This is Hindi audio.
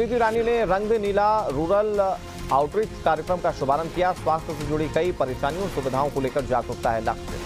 स्मृति ईरानी ने रंग नीला रूरल आउटरीच कार्यक्रम का शुभारंभ किया। स्वास्थ्य से जुड़ी कई परेशानियों, सुविधाओं को लेकर जागरूकता है लक्ष्य।